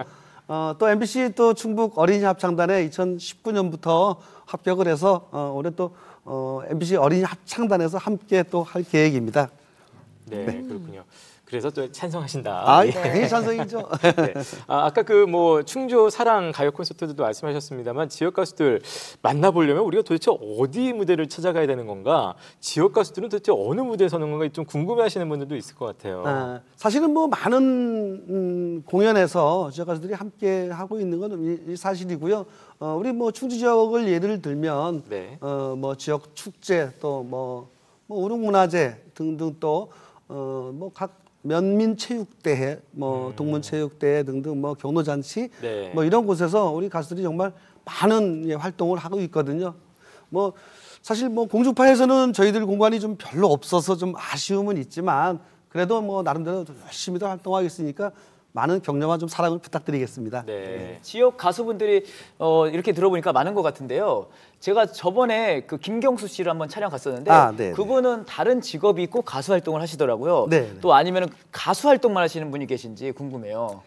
어, 또 MBC 또 충북 어린이 합창단에 2019년부터 합격을 해서 어, 올해 또 어, MBC 어린이 합창단에서 함께 또 할 계획입니다. 네, 그렇군요. 그래서 또 찬성하신다. 아, 예. 당연히 찬성이죠. 네. 아, 아까 그 뭐 충주 사랑 가요 콘서트도 말씀하셨습니다만 지역 가수들 만나보려면 우리가 도대체 어디 무대를 찾아가야 되는 건가? 지역 가수들은 도대체 어느 무대에 서는 건가 좀 궁금해하시는 분들도 있을 것 같아요. 아, 사실은 뭐 많은 음, 공연에서 지역 가수들이 함께 하고 있는 건 사실이고요. 어, 우리 뭐 충주 지역을 예를 들면 네. 어, 뭐 지역 축제 또뭐 뭐 우릉문화제 등등 또 어뭐각 면민체육대회, 뭐 동문체육대회 등등 뭐 경로잔치 네. 뭐 이런 곳에서 우리 가수들이 정말 많은 예, 활동을 하고 있거든요. 뭐 사실 뭐 공주파에서는 저희들 공간이 좀 별로 없어서 좀 아쉬움은 있지만 그래도 뭐 나름대로 좀 열심히도 활동하고 있으니까 많은 격려와 좀 사랑을 부탁드리겠습니다. 네. 지역 가수분들이 어, 이렇게 들어보니까 많은 것 같은데요. 제가 저번에 그 김경수 씨를 한번 촬영 갔었는데 아, 네, 네. 그분은 다른 직업이 있고 가수 활동을 하시더라고요. 네, 네. 또 아니면 가수 활동만 하시는 분이 계신지 궁금해요.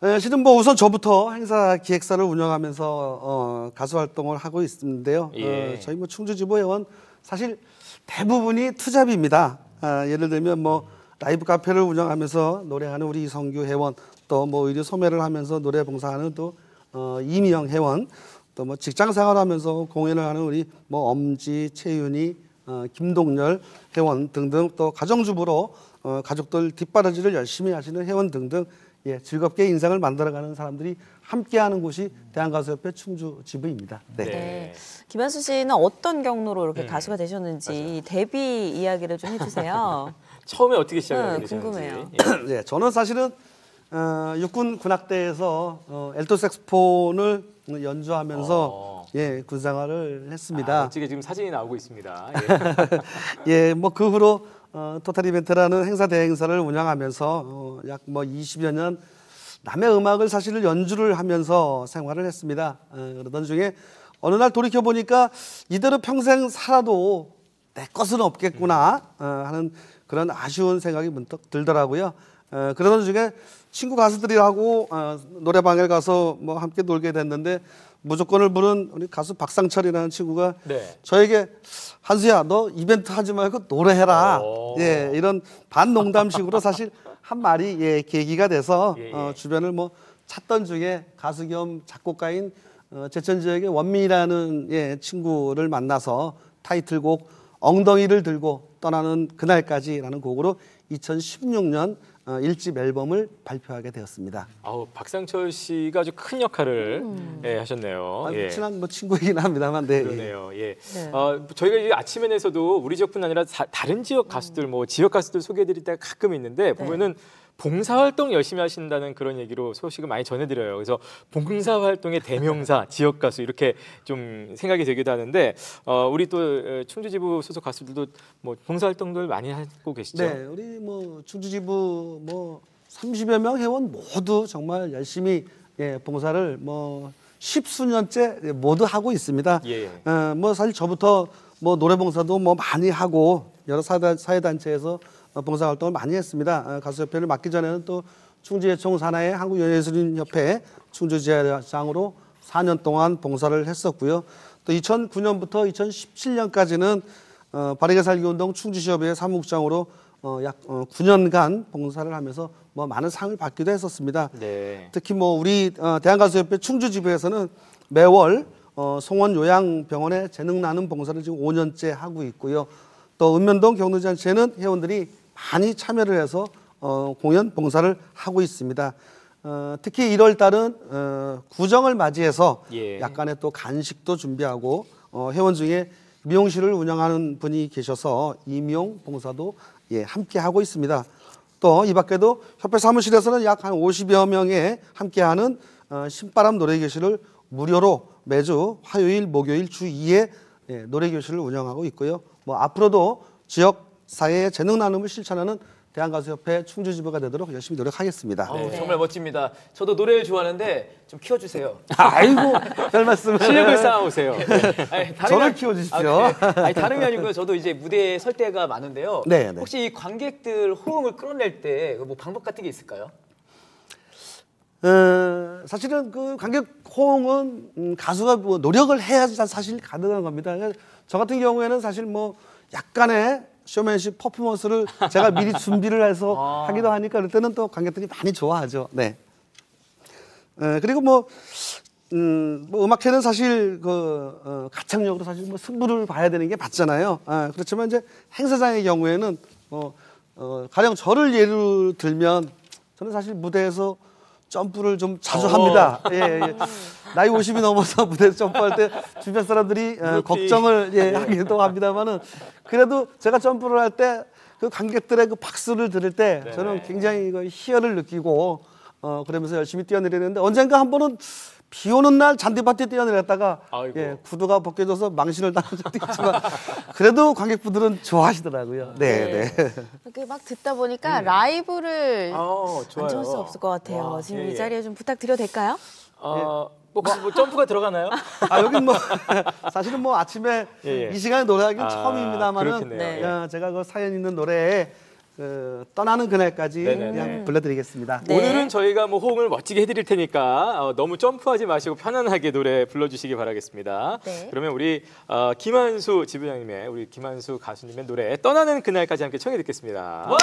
네, 실은 뭐 우선 저부터 행사 기획사를 운영하면서 어, 가수 활동을 하고 있는데요. 예. 어, 저희 뭐 충주지부 회원 사실 대부분이 투잡입니다. 아, 예를 들면 뭐 라이브 카페를 운영하면서 노래하는 우리 이성규 회원, 또 뭐 의류 소매를 하면서 노래 봉사하는 또 어, 이미영 회원, 또 뭐 직장 생활하면서 공연을 하는 우리 뭐 엄지, 최윤희, 어, 김동열 회원 등등 또 가정주부로 어, 가족들 뒷바라지를 열심히 하시는 회원 등등 예, 즐겁게 인상을 만들어가는 사람들이 함께하는 곳이 대한가수협회 충주 지부입니다. 네. 네. 김한수 씨는 어떤 경로로 이렇게 음, 가수가 되셨는지 데뷔 이야기를 좀 해주세요. 처음에 어떻게 시작을 네, 하게 궁금해요. 되셨는지. 네, 저는 사실은 어, 육군 군악대에서 어, 엘토 색스폰을 연주하면서 어. 예, 군 생활을 아, 했습니다. 멋지게 지금 사진이 나오고 있습니다. 예. 예, 뭐 그 후로 어, 토탈 이벤트라는 행사 대행사를 운영하면서 어, 약뭐 20여 년 남의 음악을 사실 연주를 하면서 생활을 했습니다. 어, 그러던 중에 어느 날 돌이켜 보니까 이대로 평생 살아도 내 것은 없겠구나 어, 하는 그런 아쉬운 생각이 문득 들더라고요. 어, 그러던 중에 친구 가수들이하고 어, 노래방에 가서 뭐 함께 놀게 됐는데 무조건을 부른 우리 가수 박상철이라는 친구가 네. 저에게 한수야 너 이벤트 하지 말고 노래해라 오. 예 이런 반농담식으로 사실 한 말이 예 계기가 돼서 예, 예. 어, 주변을 뭐 찾던 중에 가수 겸 작곡가인 어, 제천 지역의 원민이라는 예 친구를 만나서 타이틀곡 엉덩이를 들고 떠나는 그날까지라는 곡으로 2016년 어, 일집 앨범을 발표하게 되었습니다. 아우 박상철 씨가 아주 큰 역할을 예, 하셨네요. 아주 예. 친한 뭐 친구이긴 합니다만 네. 그러네요. 예. 네. 어, 저희가 이제 아침엔에서도 우리 지역뿐 아니라 사- 다른 지역 가수들 뭐 지역 가수들 소개해드릴 때가 가끔 있는데 보면은 봉사활동 열심히 하신다는 그런 얘기로 소식을 많이 전해드려요. 그래서 봉사활동의 대명사 지역 가수 이렇게 좀 생각이 되기도 하는데 어, 우리 또 어, 충주지부 소속 가수들도 뭐 봉사활동들 많이 하고 계시죠? 네, 우리 뭐 충주지부 뭐 30여 명 회원 모두 정말 열심히 예, 봉사를 뭐 십수년째 모두 하고 있습니다. 예. 어, 뭐 사실 저부터 뭐 노래 봉사도 뭐 많이 하고 여러 사회, 사회단체에서 어, 봉사 활동을 많이 했습니다. 어, 가수협회를 맡기 전에는 또 충주예총 산하의 한국연예예술인협회 충주지회장으로 4년 동안 봉사를 했었고요. 또 2009년부터 2017년까지는 어, 바르게 살기 운동 충주시협의 사무국장으로 어, 약 어, 9년간 봉사를 하면서 뭐 많은 상을 받기도 했었습니다. 네. 특히 뭐 우리 어, 대한가수협회 충주지부에서는 매월 어, 송원 요양병원에 재능 나눔 봉사를 지금 5년째 하고 있고요. 또 읍면동 경로잔치에는 회원들이 많이 참여를 해서 어, 공연 봉사를 하고 있습니다. 어, 특히 1월 달은 어, 구정을 맞이해서 예. 약간의 또 간식도 준비하고 어, 회원 중에 미용실을 운영하는 분이 계셔서 이미용 봉사도 예, 함께 하고 있습니다. 또 이 밖에도 협회 사무실에서는 약 한 50여 명의 함께하는 어, 신바람 노래교실을 무료로 매주 화요일, 목요일 주 2회 예, 노래교실을 운영하고 있고요. 뭐 앞으로도 지역 사회의 재능 나눔을 실천하는 대한가수협회 충주지부가 되도록 열심히 노력하겠습니다. 아우, 정말 멋집니다. 저도 노래를 좋아하는데 좀 키워주세요. 아이고 별 말씀을 실력을 쌓아오세요. 아니, 다름이 저를 아니- 키워주십시오. 아, 그래. 아니, 다름이 아니고요. 저도 이제 무대에 설 때가 많은데요. 네, 네. 혹시 이 관객들 호응을 끌어낼 때 뭐 방법 같은 게 있을까요? 어, 사실은 그 관객 호응은 음, 가수가 뭐 노력을 해야지 사실 가능한 겁니다. 저 같은 경우에는 사실 뭐 약간의 쇼맨십 퍼포먼스를 제가 미리 준비를 해서 하기도 하니까 그럴 때는 또 관객들이 많이 좋아하죠. 네. 어, 그리고 뭐, 음, 뭐 음악회는 사실 그 어, 가창력으로 사실 뭐 승부를 봐야 되는 게 맞잖아요. 아, 그렇지만 이제 행사장의 경우에는 뭐 어, 가령 저를 예로 들면 저는 사실 무대에서 점프를 좀 자주 어. 합니다. 예, 예. 나이 50이 넘어서 무대에서 점프할 때 주변 사람들이 어, 걱정을 예, 하기도 합니다만은 그래도 제가 점프를 할 때 그 관객들의 그 박수를 들을 때 저는 굉장히 그 희열을 느끼고 어, 그러면서 열심히 뛰어내리는데 언젠가 한 번은 비 오는 날 잔디밭에 뛰어내렸다가. 예, 구두가 벗겨져서 망신을 당한 적도 있지만 그래도 관객분들은 좋아하시더라고요. 네, 네. 이렇게 막 듣다 보니까 라이브를 어, 안. 좋을 수 없을 것 같아요. 와, 지금 예, 이 예. 자리에 좀 부탁드려도 될까요? 어, 혹시 뭐 점프가 들어가나요? 아 여긴 뭐 사실은 뭐 아침에 예, 예. 이 시간에 노래하기는 아, 처음입니다만은. 네. 어, 제가 그 사연 있는 노래에 그 떠나는 그날까지 네네네. 그냥 불러드리겠습니다. 네. 오늘은 저희가 뭐 호응을 멋지게 해드릴 테니까 어, 너무 점프하지 마시고 편안하게 노래 불러주시기 바라겠습니다. 네. 그러면 우리 어, 김한수 지부장님의 우리 김한수 가수님의 노래 떠나는 그날까지 함께 청해 듣겠습니다. 와!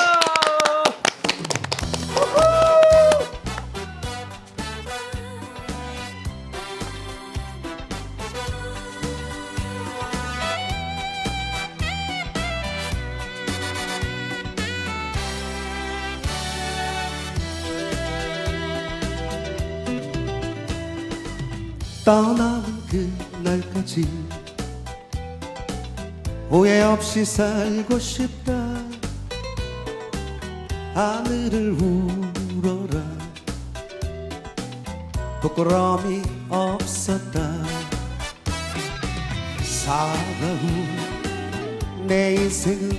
떠나는 그날까지 후회 없이 살고 싶다. 하늘을 울어라. 부끄러움이 없었다. 살아온 내 인생은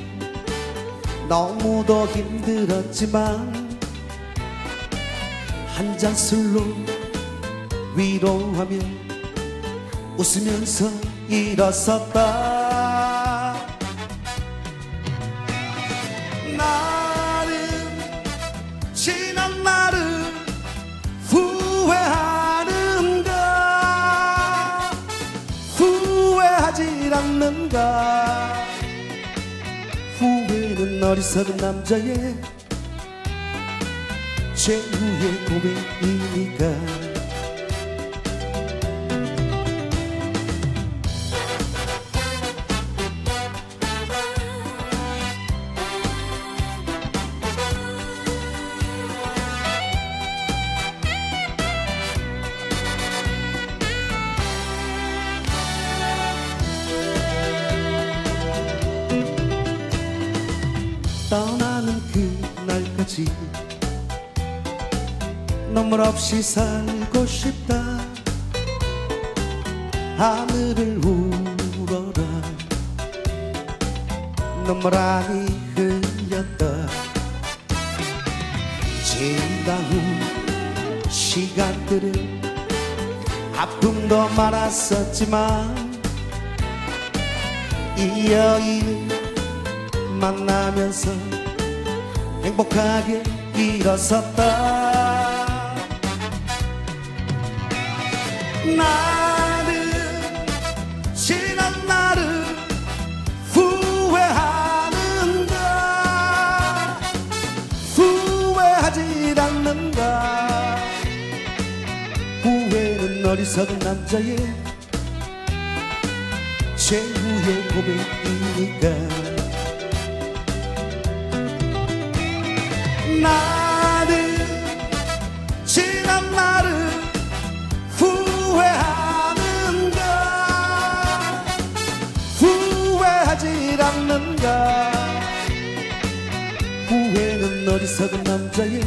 너무도 힘들었지만 한 잔 술로 위로하며 웃으면서 일어섰다. 나는 지난 날을 후회하는가? 후회하지 않는가? 후회는 어리석은 남자의 최후의 고백이니까 없이 살고 싶다. 하늘을 울어라 눈물 많이 흘렸다. 후 시간들은 아픔도 많았었지만 이 여인 만나면서 행복하게 일어섰다 나는 지난 날을 후회하는가? 후회하지 않는가? 후회는 어리석은 남자의 최후의 고백이니까. 나 않는가? 후회는 어리석은 남자의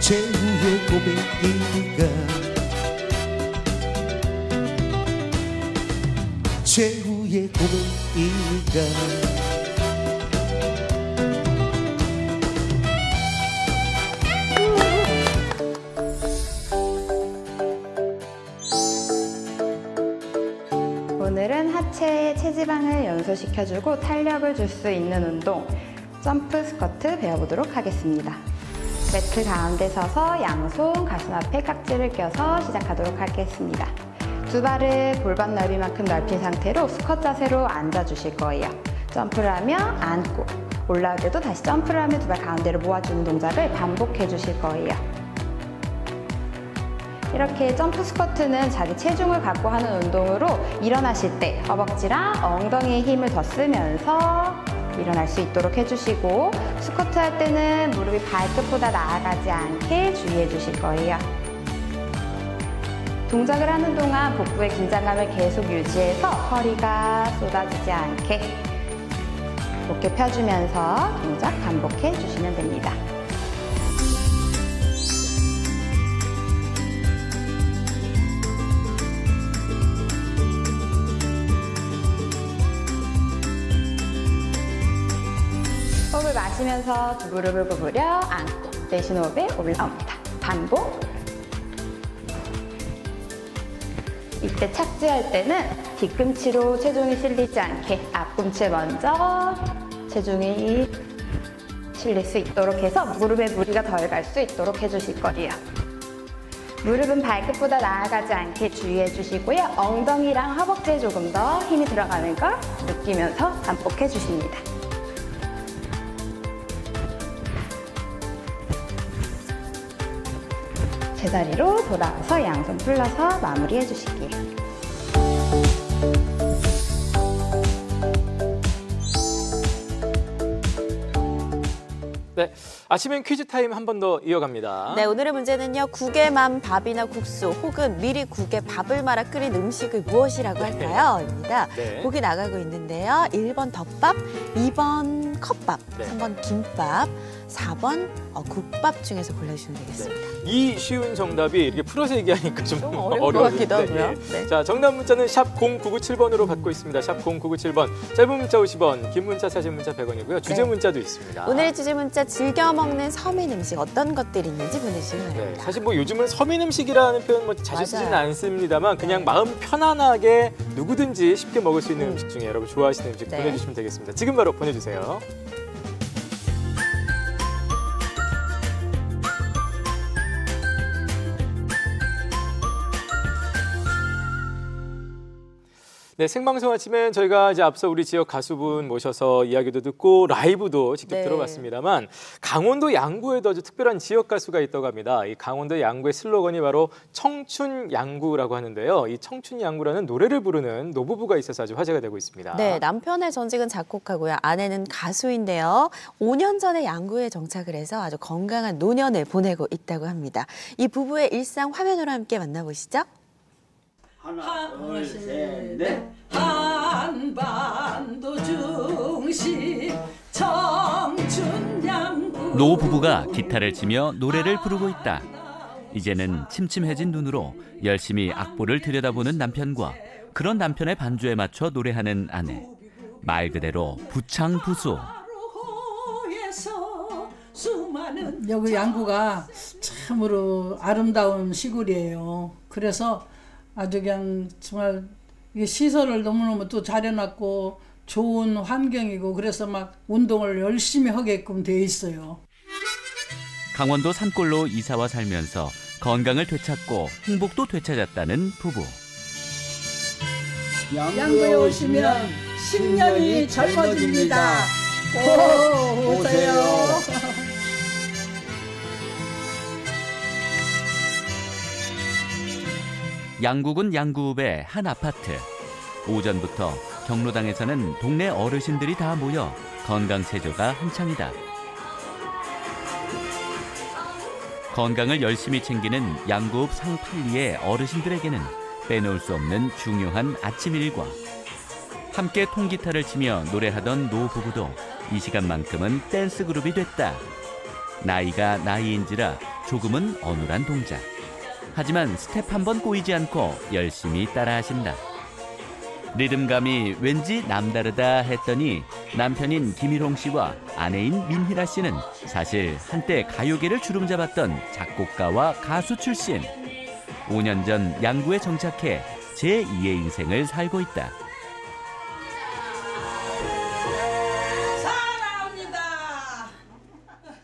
최후의 고백이니까. 최후의 고백이니 연소시켜주고 탄력을 줄 수 있는 운동 점프 스쿼트 배워보도록 하겠습니다. 매트 가운데 서서 양손 가슴 앞에 깍지를 껴서 시작하도록 하겠습니다. 두 발을 골반 넓이만큼 넓힌 상태로 스쿼트 자세로 앉아주실 거예요. 점프를 하며 앉고 올라올 때도 다시 점프를 하며 두 발 가운데로 모아주는 동작을 반복해 주실 거예요. 이렇게 점프 스쿼트는 자기 체중을 갖고 하는 운동으로 일어나실 때 허벅지랑 엉덩이에 힘을 더 쓰면서 일어날 수 있도록 해주시고 스쿼트 할 때는 무릎이 발끝보다 나아가지 않게 주의해 주실 거예요. 동작을 하는 동안 복부의 긴장감을 계속 유지해서 허리가 쏟아지지 않게 어깨 펴주면서 동작 반복해 주시면 됩니다. 마시면서 두 무릎을 구부려 앉고 내쉬는 호흡에 올라옵니다. 반복. 이때 착지할 때는 뒤꿈치로 체중이 실리지 않게 앞꿈치 먼저 체중이 실릴 수 있도록 해서 무릎에 무리가 덜 갈 수 있도록 해주실 거예요. 무릎은 발끝보다 나아가지 않게 주의해 주시고요. 엉덩이랑 허벅지에 조금 더 힘이 들어가는 걸 느끼면서 반복해 주십니다. 제자리로 돌아와서 양손 풀러서 마무리해 주실게요. 네, 아침엔 퀴즈 타임 한 번 더 이어갑니다. 네, 오늘의 문제는요. 국에만 밥이나 국수 혹은 미리 국에 밥을 말아 끓인 음식을 무엇이라고 할까요? 입니다. 네. 보기 나가고 있는데요. 1번 덮밥, 2번 컵밥, 네. 3번 김밥, 4번 어, 국밥 중에서 골라주시면 되겠습니다. 이 쉬운 정답이 이렇게 풀어서 얘기하니까 좀, 좀 어려워지는데, 것 같기도 하고요. 예. 네. 자, 정답 문자는 샵 0997번으로 받고 있습니다. 샵 0997번. 짧은 문자 50원, 긴 문자 사진 문자 100원이고요. 주제 네. 문자도 있습니다. 오늘의 주제 문자 즐겨 먹는 서민 음식 어떤 것들이 있는지 보내주시면 네, 됩니다. 사실 뭐 요즘은 서민 음식이라는 표현 뭐 자주 쓰지는. 않습니다만 그냥 네. 마음 편안하게 누구든지 쉽게 먹을 수 있는 음 식 중에 여러분 좋아하시는 음식 네. 보내주시면 되겠습니다. 지금 바로 보내주세요. 네, 생방송 아침엔 저희가 이제 앞서 우리 지역 가수분 모셔서 이야기도 듣고 라이브도 직접 네. 들어봤습니다만 강원도 양구에도 아주 특별한 지역 가수가 있다고 합니다. 이 강원도 양구의 슬로건이 바로 청춘 양구라고 하는데요. 이 청춘 양구라는 노래를 부르는 노부부가 있어서 아주 화제가 되고 있습니다. 네, 남편의 전직은 작곡하고요. 아내는 가수인데요. 5년 전에 양구에 정착을 해서 아주 건강한 노년을 보내고 있다고 합니다. 이 부부의 일상 화면으로 함께 만나보시죠. 한반도 중심 청춘 양구 노 부부가 기타를 치며 노래를 부르고 있다. 이제는 침침해진 눈으로 열심히 악보를 들여다보는 남편과 그런 남편의 반주에 맞춰 노래하는 아내. 말 그대로 부창부수. 여기 양구가 참으로 아름다운 시골이에요. 그래서 아주 그냥 정말 이게 시설을 너무너무 또 잘해놨고 좋은 환경이고 그래서 막 운동을 열심히 하게끔 돼 있어요. 강원도 산골로 이사와 살면서 건강을 되찾고 행복도 되찾았다는 부부. 양구에 오시면 10년이 젊어집니다. 오, 오세요. 양구군 양구읍의 한 아파트. 오전부터 경로당에서는 동네 어르신들이 다 모여 건강 체조가 한창이다. 건강을 열심히 챙기는 양구읍 상팔리의 어르신들에게는 빼놓을 수 없는 중요한 아침 일과 함께 통기타를 치며 노래하던 노 부부도 이 시간만큼은 댄스 그룹이 됐다. 나이가 나이인지라 조금은 어눌한 동작. 하지만 스텝 한 번 꼬이지 않고 열심히 따라하신다. 리듬감이 왠지 남다르다 했더니 남편인 김일홍 씨와 아내인 민희라 씨는 사실 한때 가요계를 주름잡았던 작곡가와 가수 출신. 5년 전 양구에 정착해 제2의 인생을 살고 있다.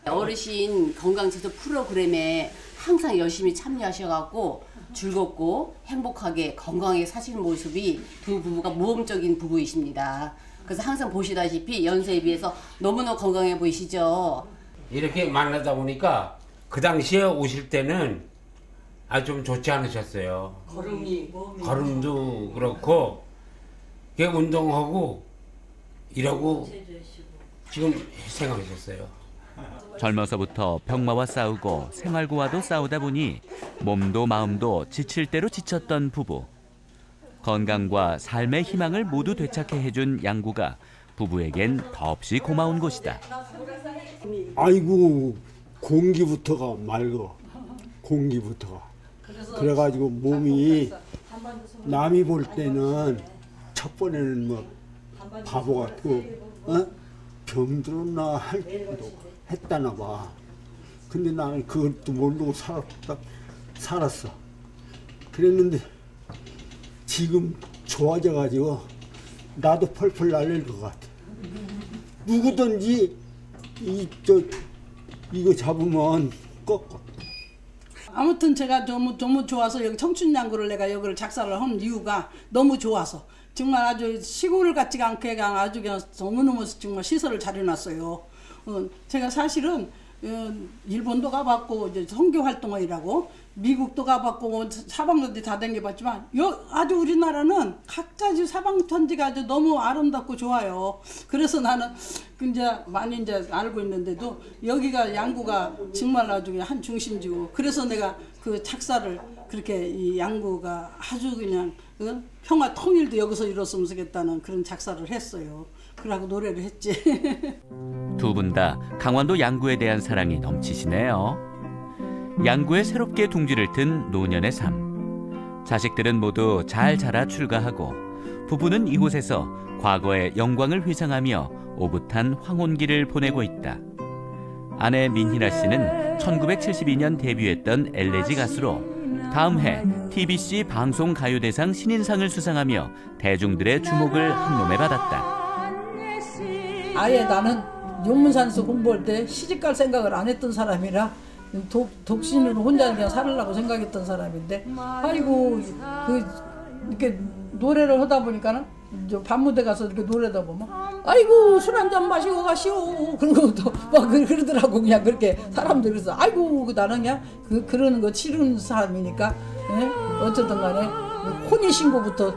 어르신 건강체조 프로그램에 항상 열심히 참여하셔갖고 즐겁고 행복하게 건강하게 사시는 모습이 두 부부가 모범적인 부부이십니다. 그래서 항상 보시다시피 연세에 비해서 너무나 건강해 보이시죠? 이렇게 만나다 보니까 그 당시에 오실 때는 아주 좀 좋지 않으셨어요. 걸음이 몸이 걸음도 그렇고 그 운동하고 이러고 지금 희생하셨어요. 젊어서부터 병마와 싸우고 생활고와도 싸우다 보니 몸도 마음도 지칠 대로 지쳤던 부부. 건강과 삶의 희망을 모두 되찾게 해준 양구가 부부에겐 더없이 고마운 곳이다. 아이고 공기부터가 맑어 공기부터가 그래가지고 몸이 남이 볼 때는 첫 번에는 뭐 바보 같고 어? 병들었나 할도 했다나 봐. 근데 나는 그것도 모르고 살았다, 살았어. 그랬는데 지금 좋아져가지고 나도 펄펄 날릴 것 같아. 누구든지 이 저 이거 잡으면 꺾어. 아무튼 제가 너무 너무 좋아서 여기 청춘양구를 내가 여기를 작사를 한 이유가 너무 좋아서 정말 아주 시골 같지가 않게 그냥 아주 그냥 너무너무 정말 시설을 잘 해놨어요. 어, 제가 사실은 어, 일본도 가봤고 이제 선교 활동이라고 미국도 가봤고 뭐 사방천지 다 다녀봤지만 요 아주 우리나라는 각자 지 사방천지가 아주 너무 아름답고 좋아요. 그래서 나는 그 이제 많이 이제 알고 있는데도 여기가 양구가 정말 그냥 한 중심지고 그래서 내가 그 작사를 그렇게 이 양구가 아주 그냥 어? 평화 통일도 여기서 이뤘으면 좋겠다는 그런 작사를 했어요. 그러고 노래를 했지. 두 분 다 강원도 양구에 대한 사랑이 넘치시네요. 양구에 새롭게 둥지를 튼 노년의 삶. 자식들은 모두 잘 자라 출가하고 부부는 이곳에서 과거의 영광을 회상하며 오붓한 황혼기를 보내고 있다. 아내 민희라 씨는 1972년 데뷔했던 엘레지 가수로 다음 해 TBC 방송 가요대상 신인상을 수상하며 대중들의 주목을 한몸에 받았다. 아예 나는 용문산에서 공부할 때 시집갈 생각을 안 했던 사람이라 독, 독신으로 혼자 그냥 살으려고 생각했던 사람인데. 아이고 그 이렇게 노래를 하다 보니까는 저 밤무대 가서 이렇게 노래다 보면 아이고 술 한 잔 마시고 가시오. 그러고 또막 그러더라고. 그냥 그렇게 사람들이 그래서 아이고 그 나는 그냥 그 그러는 거 치르는 사람이니까. 예? 어쨌든 간에 혼인 신고부터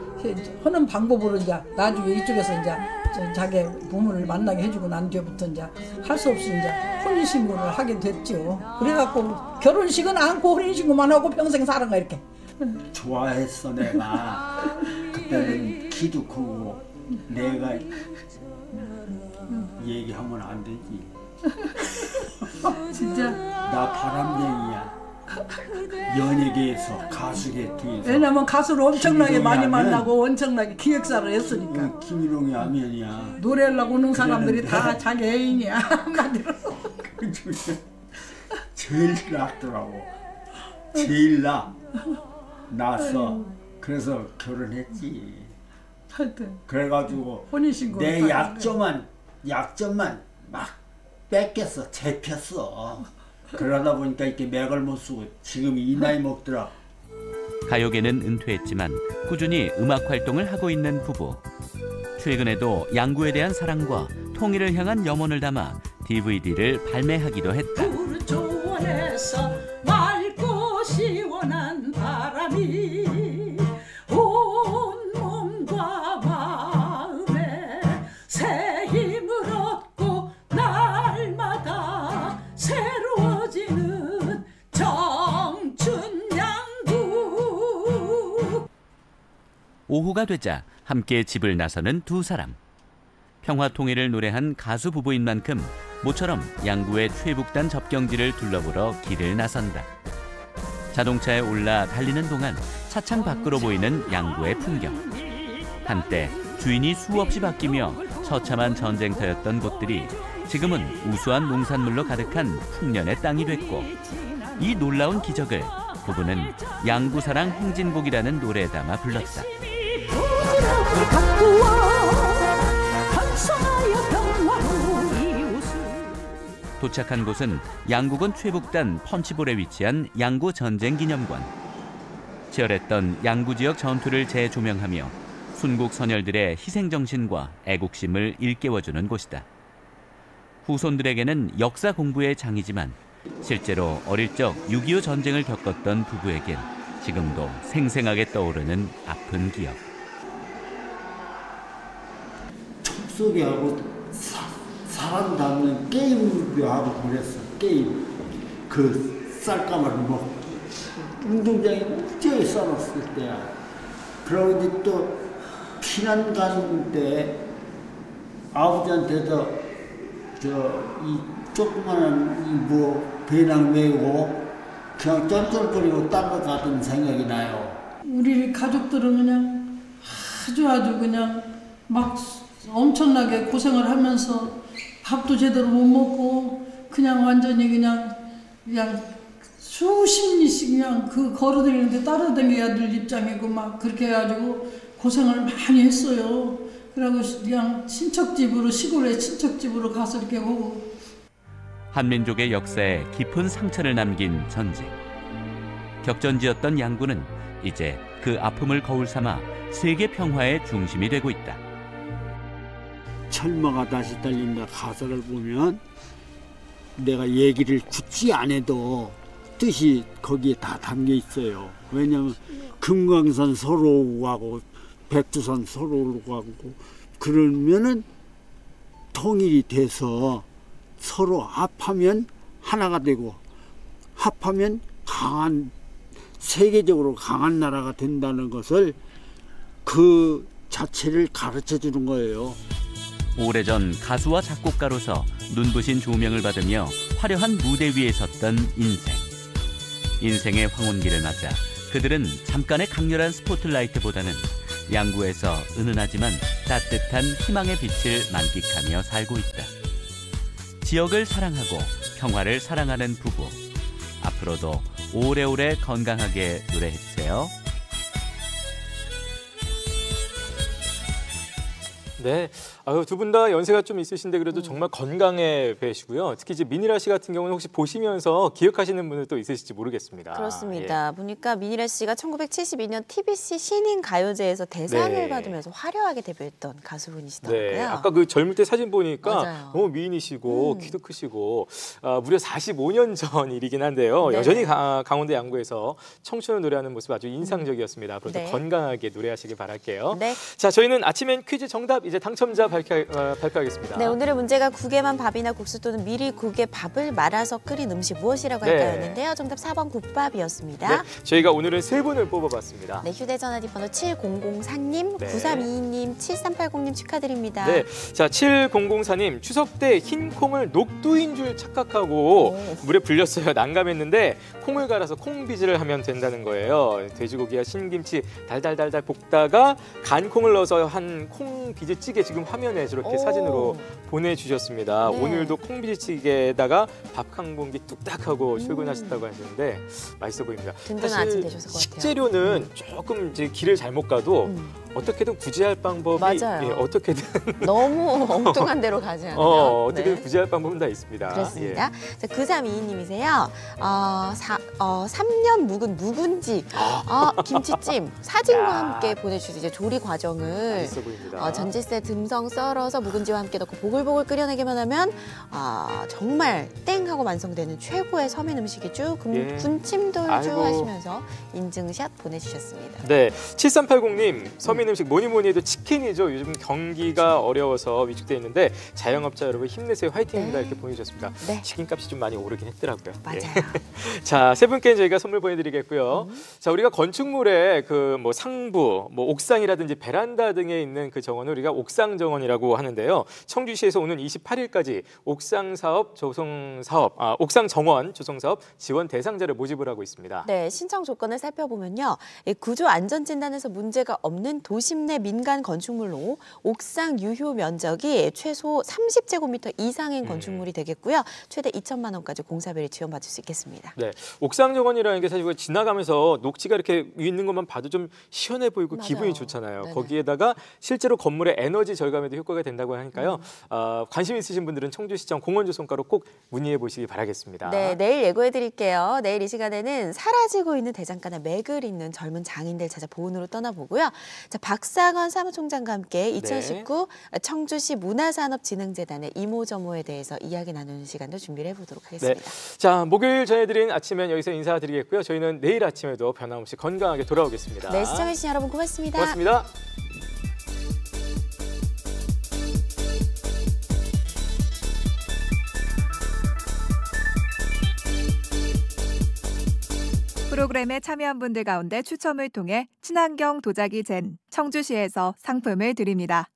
하는 방법으로 이제 나중에 이쪽에서 이제 저 자기 부모를 만나게 해주고 난 뒤부터 이제 할 수 없이 이제 혼인 신고를 하게 됐죠. 그래갖고 결혼식은 않고 혼인 신고만 하고 평생 사는 거 이렇게. 좋아했어 내가. 그때는 키도 크고 내가 얘기하면 안 되지. 진짜 나 바람쟁이야. 연예계에서 가수계 뒤에서 왜냐면 가수를 엄청나게 많이 만나고 엄청나게 기획사를 했으니까 그 김일홍이 하면이야. 노래하려고 오는 사람들이. 다 자기 애인이야 한마디로. 그 제일 낫더라고. 제일 나. 났어. 그래서 결혼했지. 하여튼 그래가지고 혼인신고를 내다 약점만 약점만 막 뺏겼어. 잡혔어. 그러다 보니까 이렇게 맥을 못 쓰고 지금 이 나이 먹더라. 가요계는 은퇴했지만 꾸준히 음악 활동을 하고 있는 부부. 최근에도 양구에 대한 사랑과 통일을 향한 염원을 담아 DVD를 발매하기도 했다. 조원에서 맑고 시원한 바람이 오후가 되자 함께 집을 나서는 두 사람. 평화 통일을 노래한 가수 부부인 만큼 모처럼 양구의 최북단 접경지를 둘러보러 길을 나선다. 자동차에 올라 달리는 동안 차창 밖으로 보이는 양구의 풍경. 한때 주인이 수없이 바뀌며 처참한 전쟁터였던 곳들이 지금은 우수한 농산물로 가득한 풍년의 땅이 됐고 이 놀라운 기적을 부부는 양구사랑 행진곡이라는 노래에 담아 불렀다. 도착한 곳은 양구군 최북단 펀치볼에 위치한 양구 전쟁 기념관. 치열했던 양구 지역 전투를 재조명하며 순국 선열들의 희생 정신과 애국심을 일깨워주는 곳이다. 후손들에게는 역사 공부의 장이지만 실제로 어릴 적 6.25 전쟁을 겪었던 부부에겐 지금도 생생하게 떠오르는 아픈 기억. 사, 사람 담는 게임도 하고 그랬어. 게임. 그 쌀가마를 먹고 운동장에 우지하게 써놨을 때야. 그러고 이제 또 피난 가는데 아버지한테도 저이 조그마한 이뭐 배낭 메고 그냥 쩔쩔거리고 따라가던 생각이 나요. 우리 가족들은 그냥 아주 아주 그냥 막 엄청나게 고생을 하면서 밥도 제대로 못 먹고 그냥 완전히 그냥 그냥 수십 리씩 그냥 그 걸어다니는데 따라다녀야 될 입장이고 막 그렇게 해가지고 고생을 많이 했어요. 그러고 그냥 친척집으로 시골에 친척집으로 가서 이렇게 오고 한민족의 역사에 깊은 상처를 남긴 전쟁. 격전지였던 양구는 이제 그 아픔을 거울 삼아 세계 평화의 중심이 되고 있다. 철마가 다시 달린다 가사를 보면 내가 얘기를 굳이 안 해도 뜻이 거기에 다 담겨 있어요. 왜냐하면 금강산 서로 가고 백두산 서로 가고 그러면은 통일이 돼서 서로 합하면 하나가 되고 합하면 강한 세계적으로 강한 나라가 된다는 것을 그 자체를 가르쳐 주는 거예요. 오래전 가수와 작곡가로서 눈부신 조명을 받으며 화려한 무대 위에 섰던 인생. 인생의 황혼기를 맞아 그들은 잠깐의 강렬한 스포트라이트보다는 양구에서 은은하지만 따뜻한 희망의 빛을 만끽하며 살고 있다. 지역을 사랑하고 평화를 사랑하는 부부. 앞으로도 오래오래 건강하게 노래해주세요. 네. 아유, 두 분 다 연세가 좀 있으신데 그래도 정말 건강해 보이시고요. 특히 이제 미니라 씨 같은 경우는 혹시 보시면서 기억하시는 분들도 있으실지 모르겠습니다. 그렇습니다. 보니까 미니라 씨가 1972년 TBC 신인 가요제에서 대상을 네. 받으면서 화려하게 데뷔했던 가수분이시더라고요. 네, 아까 그 젊을 때 사진 보니까 맞아요. 음. 너무 미인이시고 키도 크시고 아, 무려 45년 전 일이긴 한데요. 네. 여전히 가- 강원도 양구에서 청춘을 노래하는 모습 아주 인상적이었습니다. 앞으로도 네. 건강하게 노래하시길 바랄게요. 네. 자, 저희는 아침엔 퀴즈 정답 이제 당첨자 발표, 어, 발표하겠습니다. 네, 오늘의 문제가 국에만 밥이나 국수 또는 미리 국에 밥을 말아서 끓인 음식 무엇이라고 네. 할까였는데요. 정답 4번 국밥이었습니다. 네, 저희가 오늘은 세 분을 뽑아봤습니다. 네, 휴대전화 뒷번호 7004님, 네. 9322님, 7380님 축하드립니다. 네, 자 7004님 추석 때 흰 콩을 녹두인 줄 착각하고 물에 불렸어요. 난감했는데 콩을 갈아서 콩비지를 하면 된다는 거예요. 돼지고기와 신김치 달달달달 볶다가 간 콩을 넣어서 한 콩비지 찌개 지금 화면에 저렇게 오. 사진으로 보내주셨습니다. 네. 오늘도 콩비지찌개에다가 밥 한 공기 뚝딱 하고 출근하셨다고 하시는데 맛있어 보입니다. 음. 든든한 사실 아침 되셨을 것 같아요. 음. 식재료는 조금 이제 길을 잘못 가도 어떻게든 구제할 방법이 맞아요. 예, 어떻게든 너무 엉뚱한 데로 가지 않아요. 어, 어떻게든 네. 구제할 방법은 다 있습니다. 그렇습니다. 자, 9322님이세요. 어, 사, 어, 3년 묵은 묵은지, 아, 김치찜 사진과 함께 보내주셔서 이제 조리 과정을. 어, 전지세 듬성 썰어서 묵은지와 함께 넣고 보글보글 끓여내기만 하면 아, 정말 땡 하고 완성되는 최고의 서민 음식이죠. 군, 예. 군침돌주 아이고. 하시면서 인증샷 보내주셨습니다. 네, 7380님 서민 음식 뭐니 뭐니 해도 치킨이죠. 요즘 경기가 어려워서 위축돼 있는데 자영업자 여러분 힘내세요, 화이팅입니다 이렇게 보내주셨습니다. 치킨값이 좀 많이 오르긴 했더라고요. 맞아요. 자, 세 분께 저희가 선물 보내드리겠고요. 자, 우리가 건축물의 그 뭐 상부, 뭐 옥상이라든지 베란다 등에 있는 그 정원을 우리가 옥상 정원이라고 하는데요. 청주시에서 오는 28일까지 옥상 사업 조성 사업, 아, 옥상 정원 조성 사업 지원 대상자를 모집을 하고 있습니다. 네, 신청 조건을 살펴보면요. 이 구조 안전 진단에서 문제가 없는 도심 내 민간 건축물로 옥상 유효 면적이 최소 30제곱미터 이상인 건축물이 되겠고요. 최대 2천만 원까지 공사비를 지원받을 수 있겠습니다. 네, 옥상 정원이라는 게 사실 지나가면서 녹지가 이렇게 위 있는 것만 봐도 좀 시원해 보이고 맞아요. 기분이 좋잖아요. 네네. 거기에다가 실제로 건물의 에너지 절감에도 효과가 된다고 하니까요. 음. 아, 관심 있으신 분들은 청주시청 공원조성과로 꼭 문의해 보시기 바라겠습니다. 네, 내일 예고해 드릴게요. 내일 이 시간에는 사라지고 있는 대장간의 맥을 잇는 젊은 장인들 찾아 보은으로 떠나보고요. 자, 박상원 사무총장과 함께 2019 청주시 문화산업진흥재단의 이모저모에 대해서 이야기 나누는 시간도 준비를 해보도록 네, 하겠습니다. 자 목요일 전해드린 아침엔 여기서 인사드리겠고요. 저희는 내일 아침에도 변함없이 건강하게 돌아오겠습니다. 네, 시청해주신 여러분 고맙습니다. 고맙습니다. 프로그램에 참여한 분들 가운데 추첨을 통해 친환경 도자기 젠 청주시에서 상품을 드립니다.